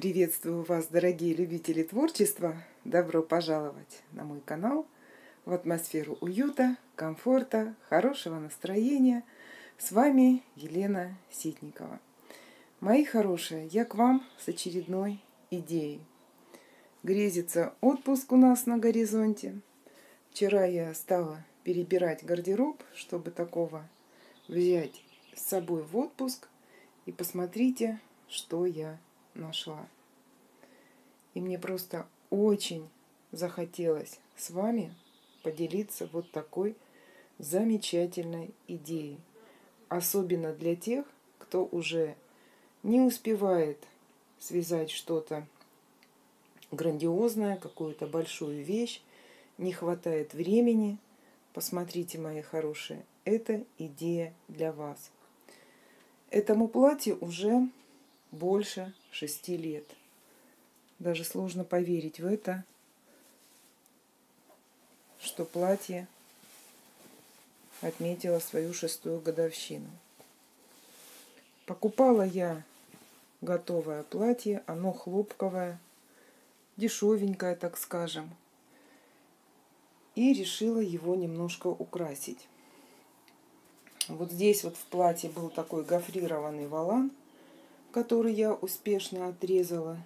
Приветствую вас, дорогие любители творчества! Добро пожаловать на мой канал в атмосферу уюта, комфорта, хорошего настроения. С вами Елена Ситникова. Мои хорошие, я к вам с очередной идеей. Грезится отпуск у нас на горизонте. Вчера я стала перебирать гардероб, чтобы такого взять с собой в отпуск. И посмотрите, что я нашла. И мне просто очень захотелось с вами поделиться вот такой замечательной идеей. Особенно для тех, кто уже не успевает связать что-то грандиозное, какую-то большую вещь, не хватает времени. Посмотрите, мои хорошие, это идея для вас. Этому платью уже больше шести лет. Даже сложно поверить в это, что платье отметило свою шестую годовщину. Покупала я готовое платье, оно хлопковое, дешевенькое, так скажем, и решила его немножко украсить. Вот здесь вот в платье был такой гофрированный валан – который я успешно отрезала,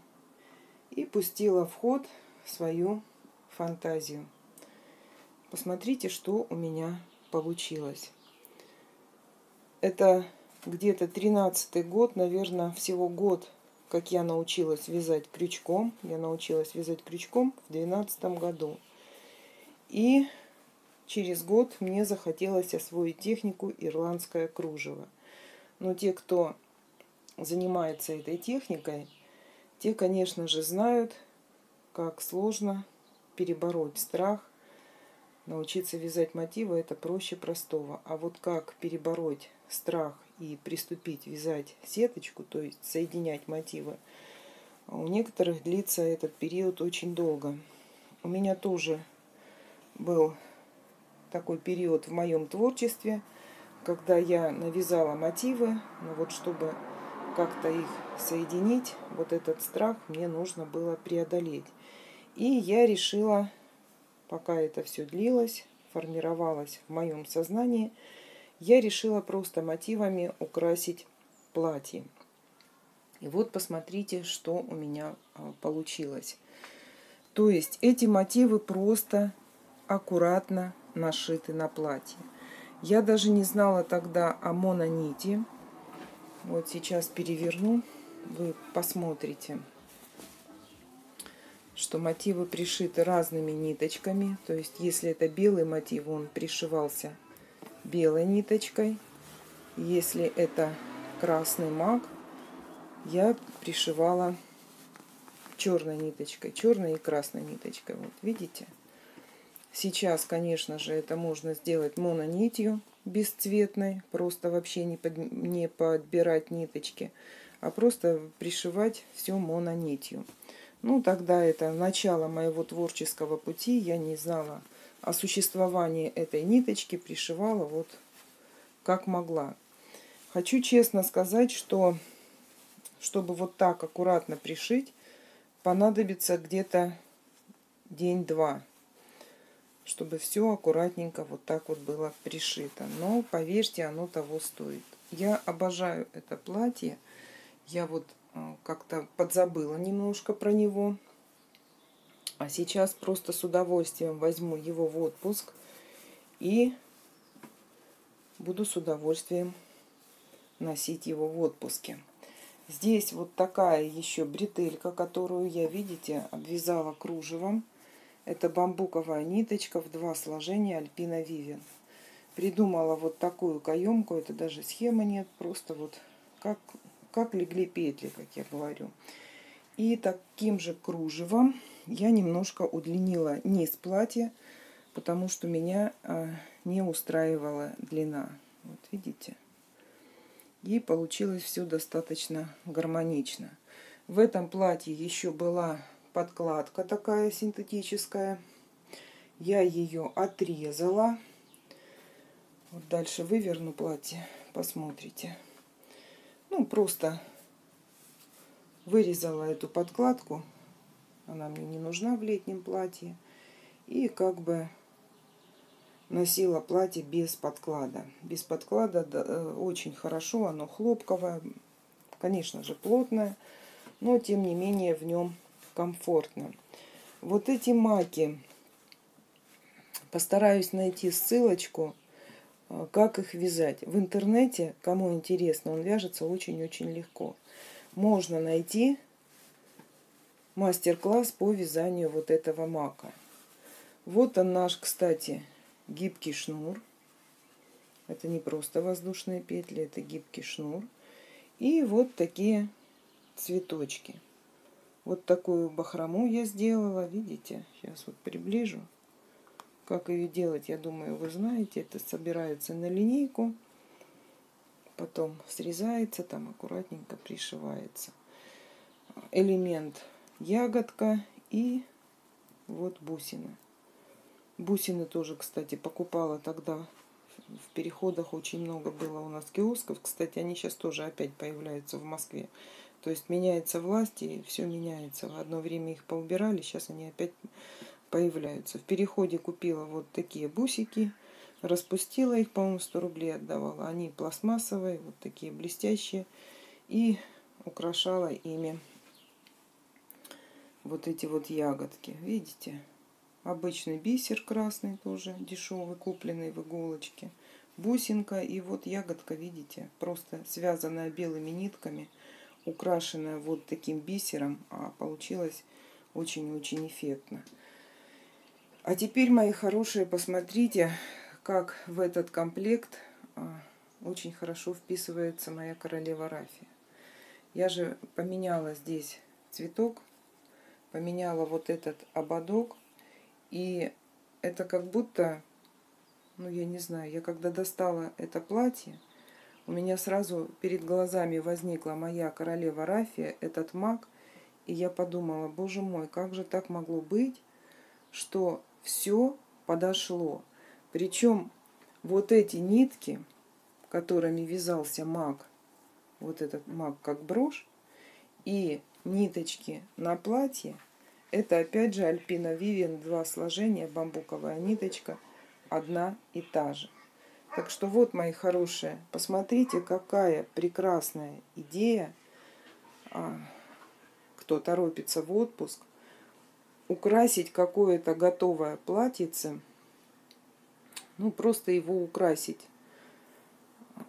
и пустила в ход свою фантазию. Посмотрите, что у меня получилось. Это где-то 13 год, наверное, всего год, как я научилась вязать крючком. Я научилась вязать крючком в 12 году. И через год мне захотелось освоить технику ирландское кружево. Но те, кто занимается этой техникой, те, конечно же, знают, как сложно перебороть страх. Научиться вязать мотивы – это проще простого. А вот как перебороть страх и приступить вязать сеточку, то есть соединять мотивы, у некоторых длится этот период очень долго. У меня тоже был такой период в моем творчестве, когда я навязала мотивы, но вот чтобы как-то их соединить, вот этот страх мне нужно было преодолеть. И я решила, пока это все длилось, формировалось в моем сознании, я решила просто мотивами украсить платье. И вот посмотрите, что у меня а, получилось. То есть эти мотивы просто аккуратно нашиты на платье. Я даже не знала тогда о мононити. Вот сейчас переверну, вы посмотрите, что мотивы пришиты разными ниточками. То есть, если это белый мотив, он пришивался белой ниточкой. Если это красный маг, я пришивала черной ниточкой, черной и красной ниточкой. Вот видите? Сейчас, конечно же, это можно сделать мононитью бесцветной, просто вообще не, под, не подбирать ниточки, а просто пришивать все мононитью. Ну, тогда это начало моего творческого пути, я не знала о существовании этой ниточки, пришивала вот как могла. Хочу честно сказать, что чтобы вот так аккуратно пришить, понадобится где-то день-два чтобы все аккуратненько вот так вот было пришито. Но поверьте, оно того стоит. Я обожаю это платье. Я вот э, как-то подзабыла немножко про него. А сейчас просто с удовольствием возьму его в отпуск и буду с удовольствием носить его в отпуске. Здесь вот такая еще бретелька, которую я, видите, обвязала кружевом. Это бамбуковая ниточка в два сложения Альпина Вивен. Придумала вот такую каемку, это даже схемы нет, просто вот как, как легли петли, как я говорю. И таким же кружевом я немножко удлинила низ платья, потому что меня а, не устраивала длина. Вот видите? И получилось все достаточно гармонично. В этом платье еще была подкладка такая синтетическая. Я ее отрезала. Вот дальше выверну платье, посмотрите. Ну, просто Вырезала эту подкладку. Она мне не нужна в летнем платье. И как бы носила платье без подклада. Без подклада да, э, очень хорошо, оно хлопковое, конечно же плотное, но тем не менее в нем комфортно. Вот эти маки, постараюсь найти ссылочку, э, как их вязать. В интернете, кому интересно, он вяжется очень-очень легко. Можно найти мастер-класс по вязанию вот этого мака. Вот он наш, кстати, гибкий шнур. Это не просто воздушные петли, это гибкий шнур. И вот такие цветочки. Вот такую бахрому я сделала, видите? Сейчас вот приближу. Как ее делать, я думаю, вы знаете. Это собирается на линейку, потом срезается, там аккуратненько пришивается. Элемент ягодка и вот бусина. Бусины тоже, кстати, покупала тогда в переходах очень много было у нас киосков. Кстати, они сейчас тоже опять появляются в Москве. То есть меняется власть и все меняется. В одно время их поубирали, сейчас они опять появляются. В переходе купила вот такие бусики, распустила их, по-моему, 100 рублей отдавала. Они пластмассовые, вот такие блестящие. И украшала ими вот эти вот ягодки. Видите? Обычный бисер красный тоже, дешевый, купленный в иголочке. Бусинка и вот ягодка, видите, просто связанная белыми нитками, украшенная вот таким бисером, а получилось очень-очень эффектно. А теперь, мои хорошие, посмотрите, как в этот комплект а, очень хорошо вписывается моя королева Рафи. Я же поменяла здесь цветок, поменяла вот этот ободок и это как будто, ну я не знаю, я когда достала это платье, у меня сразу перед глазами возникла моя королева Рафия, этот маг, и я подумала, боже мой, как же так могло быть, что все подошло. Причем вот эти нитки, которыми вязался маг, вот этот маг как брошь, и ниточки на платье – это опять же Альпина Вивиан, два сложения, бамбуковая ниточка, одна и та же. Так что вот, мои хорошие, посмотрите, какая прекрасная идея. А, кто торопится в отпуск, украсить какое-то готовое платьице, ну просто его украсить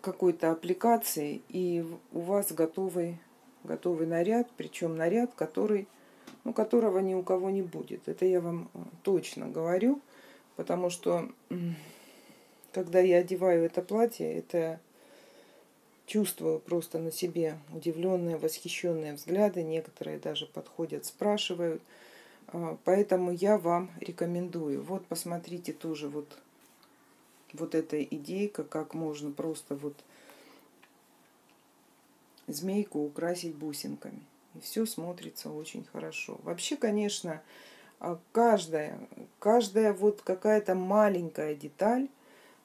какой-то аппликацией, и у вас готовый, готовый наряд, причем наряд, который ну, которого ни у кого не будет. Это я вам э, точно говорю, потому что когда я одеваю это платье, это чувствую просто на себе удивленные, восхищенные взгляды. Некоторые даже подходят, спрашивают. А, поэтому я вам рекомендую. Вот посмотрите тоже вот, вот эта идейка, как можно просто вот змейку украсить бусинками. И все смотрится очень хорошо. Вообще, конечно, а, каждая, каждая вот какая-то маленькая деталь,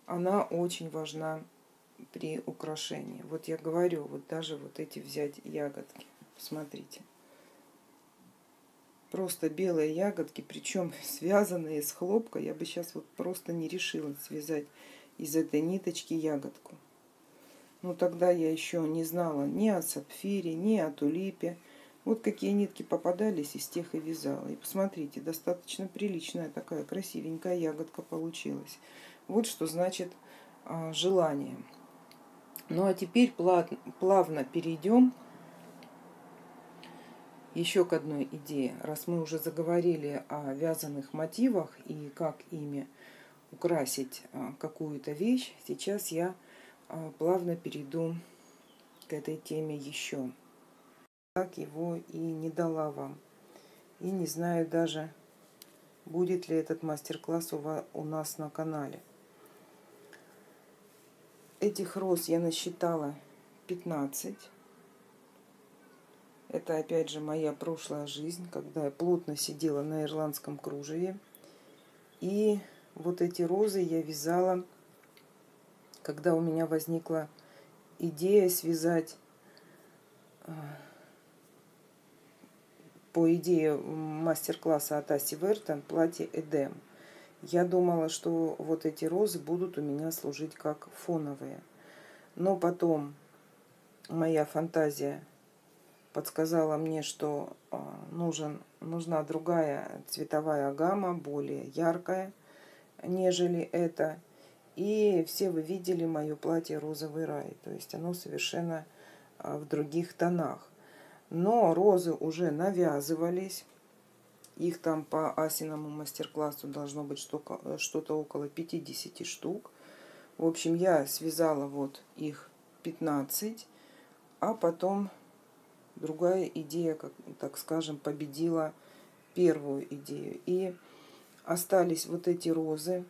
она очень важна при украшении. Вот я говорю, вот даже вот эти взять ягодки. Посмотрите. Просто белые ягодки, причем связанные с хлопка. Я бы сейчас вот просто не решила связать из этой ниточки ягодку. Но тогда я еще не знала ни о сапфире, ни о тулипе. Вот какие нитки попадались, из тех и вязала. И посмотрите, достаточно приличная такая красивенькая ягодка получилась. Вот что значит а, желание. Ну а теперь плавно перейдем еще к одной идее. Раз мы уже заговорили о вязаных мотивах и как ими украсить а, какую-то вещь, сейчас я а, плавно перейду к этой теме еще так его и не дала вам. И не знаю даже, будет ли этот мастер-класс у, у нас на канале. Этих роз я насчитала 15. Это опять же моя прошлая жизнь, когда я плотно сидела на ирландском кружеве. И вот эти розы я вязала, когда у меня возникла идея связать а, по идее мастер-класса от Аси Вертон платье Эдем. Я думала, что вот эти розы будут у меня служить как фоновые. Но потом моя фантазия подсказала мне, что а, нужен, нужна другая цветовая гамма, более яркая, нежели это. И все вы видели мое платье «Розовый рай». То есть оно совершенно а, в других тонах. Но розы уже навязывались. Их там по Асиному мастер-классу должно быть что-то около 50 штук. В общем, я связала вот их 15, а потом другая идея, как, так скажем, победила первую идею. И остались вот эти розы.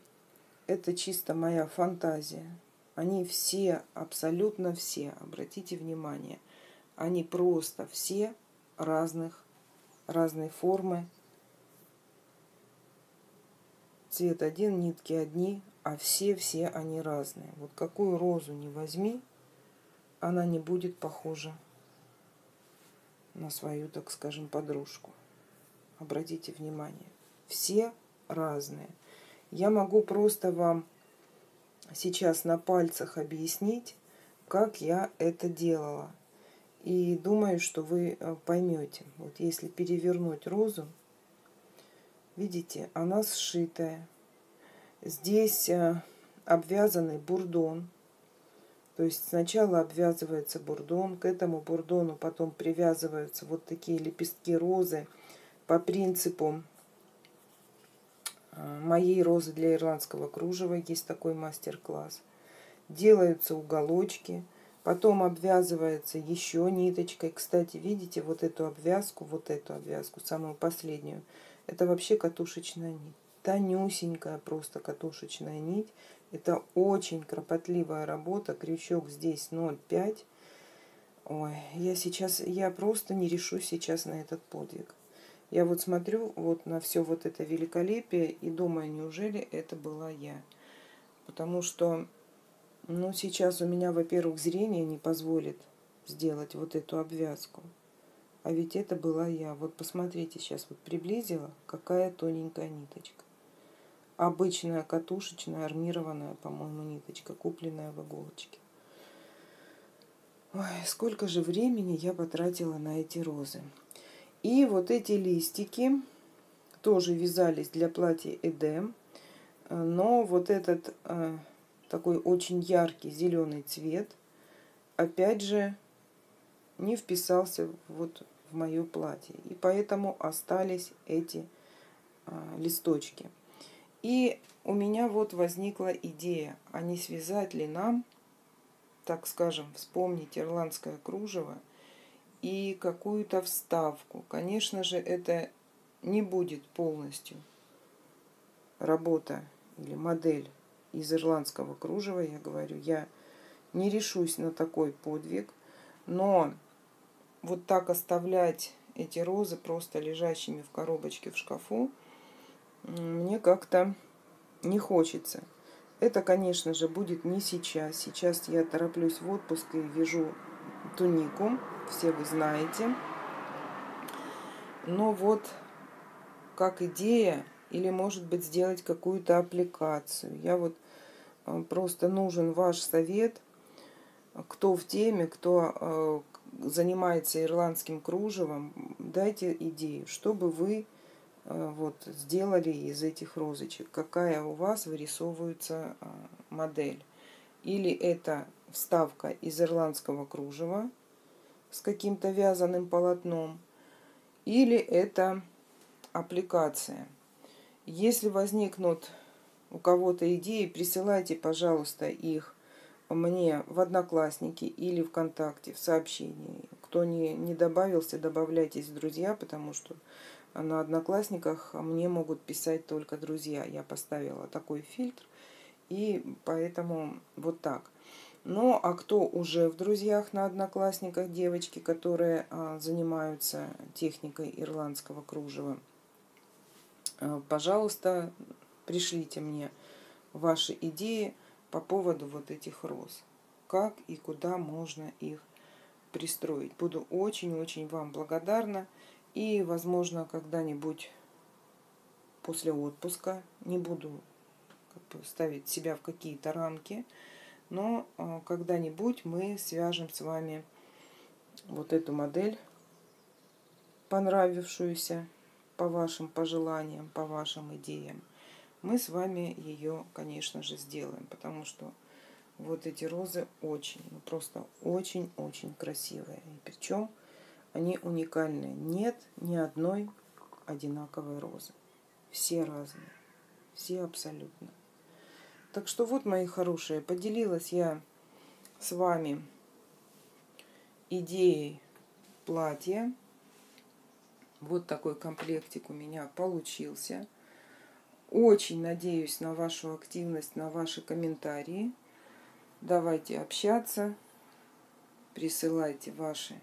Это чисто моя фантазия. Они все, абсолютно все, обратите внимание, они просто все разных, разной формы. Цвет один, нитки одни, а все-все они разные. Вот какую розу не возьми, она не будет похожа на свою, так скажем, подружку. Обратите внимание. Все разные. Я могу просто вам сейчас на пальцах объяснить, как я это делала. И думаю, что вы э, поймете. Вот если перевернуть розу, видите, она сшитая. Здесь э, обвязанный бурдон. То есть сначала обвязывается бурдон, к этому бурдону потом привязываются вот такие лепестки розы по принципу э, моей розы для ирландского кружева. Есть такой мастер-класс. Делаются уголочки – Потом обвязывается еще ниточкой. Кстати, видите вот эту обвязку, вот эту обвязку, самую последнюю. Это вообще катушечная нить. Тонюсенькая просто катушечная нить. Это очень кропотливая работа. Крючок здесь 0,5. Ой, я сейчас, я просто не решу сейчас на этот подвиг. Я вот смотрю вот на все вот это великолепие и думаю, неужели это была я? Потому что ну, сейчас у меня, во-первых, зрение не позволит сделать вот эту обвязку. А ведь это была я. Вот посмотрите, сейчас вот приблизила, какая тоненькая ниточка. Обычная катушечная, армированная, по-моему, ниточка, купленная в иголочке. Ой, сколько же времени я потратила на эти розы. И вот эти листики тоже вязались для платья Эдем. Но вот этот э, такой очень яркий зеленый цвет, опять же, не вписался вот в мое платье. И поэтому остались эти а, листочки. И у меня вот возникла идея, а не связать ли нам, так скажем, вспомнить ирландское кружево и какую-то вставку. Конечно же, это не будет полностью работа или модель из ирландского кружева. Я говорю, я не решусь на такой подвиг, но вот так оставлять эти розы просто лежащими в коробочке в шкафу мне как-то не хочется. Это, конечно же, будет не сейчас. Сейчас я тороплюсь в отпуск и вяжу тунику. Все вы знаете. Но вот как идея или, может быть, сделать какую-то аппликацию. Я вот э, просто нужен ваш совет, кто в теме, кто э, занимается ирландским кружевом, дайте идею, чтобы вы э, вот сделали из этих розочек, какая у вас вырисовывается модель. Или это вставка из ирландского кружева с каким-то вязаным полотном, или это аппликация – если возникнут у кого-то идеи, присылайте, пожалуйста, их мне в Одноклассники или ВКонтакте в сообщении. Кто не, не добавился, добавляйтесь в друзья, потому что на Одноклассниках мне могут писать только друзья. Я поставила такой фильтр, и поэтому вот так. Ну, а кто уже в друзьях на Одноклассниках, девочки, которые а, занимаются техникой ирландского кружева, Э, пожалуйста, пришлите мне ваши идеи по поводу вот этих роз. Как и куда можно их пристроить. Буду очень-очень вам благодарна. И, возможно, когда-нибудь после отпуска, не буду как бы, ставить себя в какие-то рамки, но э, когда-нибудь мы свяжем с вами вот эту модель, понравившуюся по вашим пожеланиям, по вашим идеям. Мы с вами ее, конечно же, сделаем, потому что вот эти розы очень, ну просто очень-очень красивые. И причем они уникальные. Нет ни одной одинаковой розы. Все разные. Все абсолютно. Так что вот, мои хорошие, поделилась я с вами идеей платья. Вот такой комплектик у меня получился. Очень надеюсь на вашу активность, на ваши комментарии. Давайте общаться. Присылайте ваши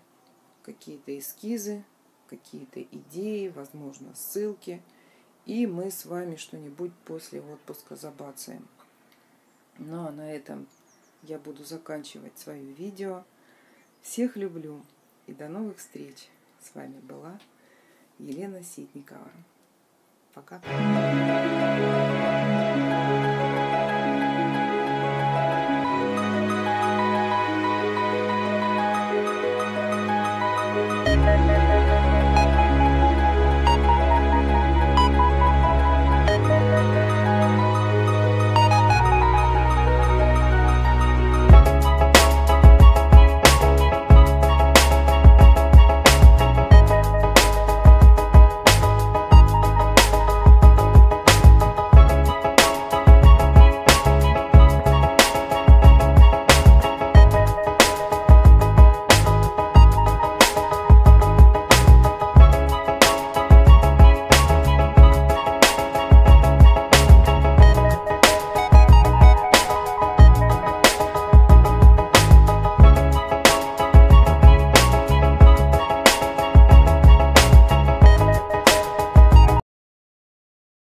какие-то эскизы, какие-то идеи, возможно, ссылки. И мы с вами что-нибудь после отпуска забацаем. Ну а на этом я буду заканчивать свое видео. Всех люблю и до новых встреч. С вами была Елена Ситникова. Пока.